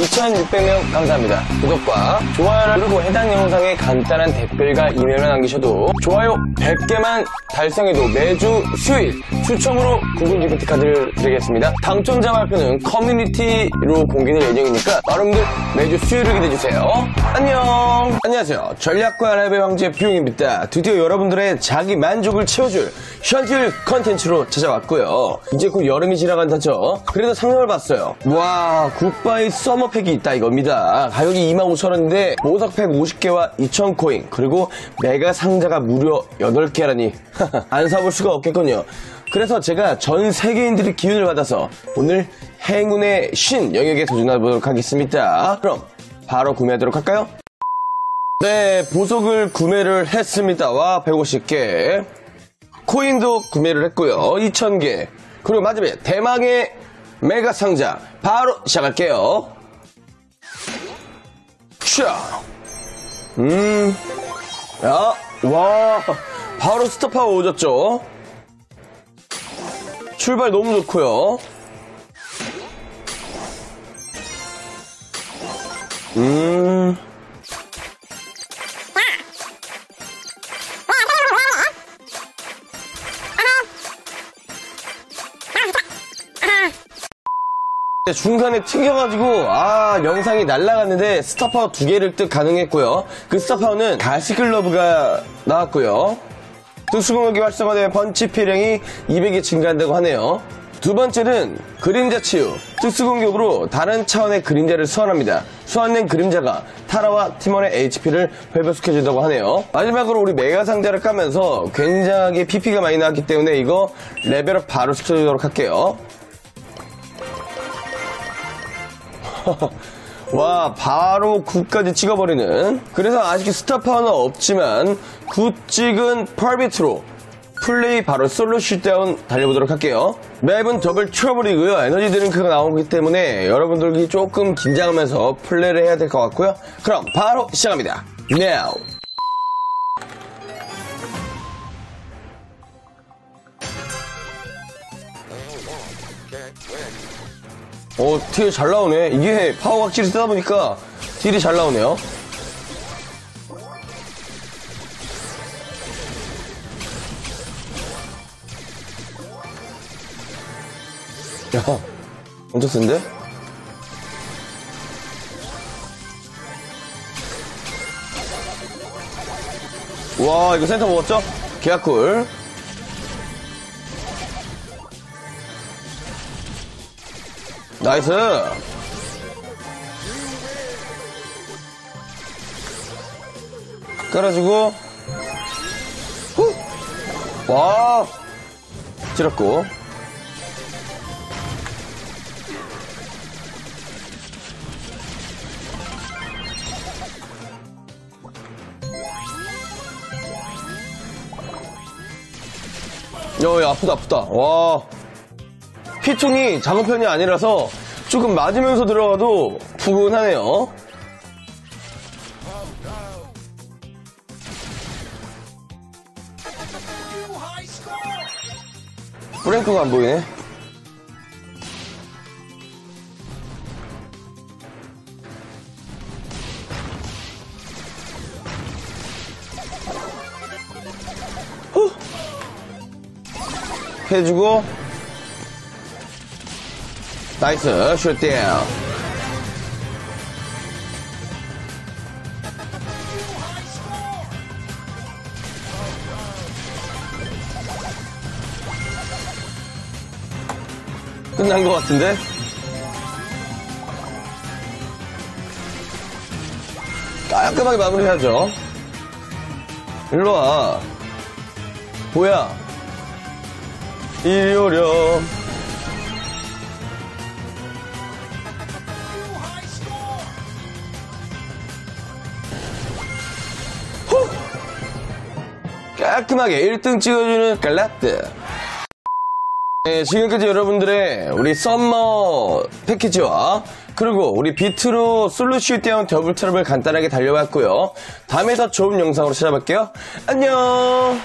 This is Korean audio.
2600명 감사합니다. 구독과 좋아요를 누르고 해당 영상에 간단한 댓글과 이메일을 남기셔도 좋아요 100개만 달성해도 매주 수요일 추첨으로 구글 기프트 카드를 드리겠습니다. 당첨자 발표는 커뮤니티로 공개될 예정이니까 여러분들 매주 수요일을 기대해주세요. 안녕! 안녕하세요. 전략과 라이브의 황제 비용입니다. 드디어 여러분들의 자기 만족을 채워줄 현질 컨텐츠로 찾아왔고요. 이제 곧 여름이 지나간다죠. 그래도 상점을 봤어요. 와, Goodbye Summer Pack이 있다 이겁니다. 가격이 25,000원인데 보석팩 50개와 2,000코인 그리고 메가 상자가 무려 8개라니 안 사볼 수가 없겠군요. 그래서 제가 전 세계인들의 기운을 받아서 오늘 행운의 신 영역에 도전해보도록 하겠습니다. 그럼 바로 구매하도록 할까요? 네, 보석을 구매를 했습니다. 와, 150개. 코인도 구매를 했고요. 2,000개. 그리고 마지막에 대망의 메가 상자. 바로 시작할게요. 샤. 음. 야, 와. 바로 스타파워 오졌죠? 출발 너무 좋고요. 음. 중간에 튕겨가지고 아 영상이 날라갔는데 스타파워 두 개를 뜻 가능했고요. 그 스타파워는 가시글러브가 나왔고요. 특수공격이 활성화된 펀치 필량이 200이 증가한다고 하네요. 두 번째는 그림자 치유. 특수공격으로 다른 차원의 그림자를 소환합니다. 소환된 그림자가 타라와 팀원의 HP를 회복시켜준다고 하네요. 마지막으로 우리 메가 상자를 까면서 굉장히 PP가 많이 나왔기 때문에 이거 레벨업 바로 시켜주도록 할게요. 와 바로 9까지 찍어버리는. 그래서 아직 Star Power는 없지만 9 찍은 8비트로 플레이 바로 solo showdown 달려보도록 할게요. 맵은 Double Trouble이고요. 에너지 드링크가 나오기 때문에 여러분들이 조금 긴장하면서 플레이를 해야 될 것 같고요. 그럼 바로 시작합니다. Now 오, 딜잘 나오네. 이게 파워 9짜리 쓰다 보니까 딜이 잘 나오네요. 야, 엄청 센데? 와, 이거 센터 먹었죠? 개꿀. 나이스. 깔아주고. 후. 와. 찌렸고. 야, 야, 아프다, 아프다. 와. 피통이 작은 편이 아니라서 조금 맞으면서 들어가도 푸근하네요. 프랭크가 안 보이네. 후. 해주고 나이스 슛다운 끝난 것 같은데? 깔끔하게 마무리해야죠. 일로 와. 뭐야. 이리 오렴 깔끔하게 1등 찍어주는 갈라트. 네, 지금까지 여러분들의 우리 썸머 패키지와 그리고 8비트로 solo showdown Double Trouble을 간단하게 달려봤고요. 다음에 더 좋은 영상으로 찾아뵐게요. 안녕!